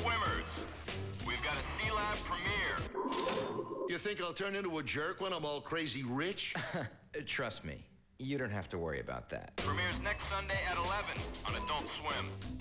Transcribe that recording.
swimmers. We've got a Sealab premiere. You think I'll turn into a jerk when I'm all crazy rich? Uh, trust me, you don't have to worry about that. Premieres next Sunday at 11 on Adult Swim.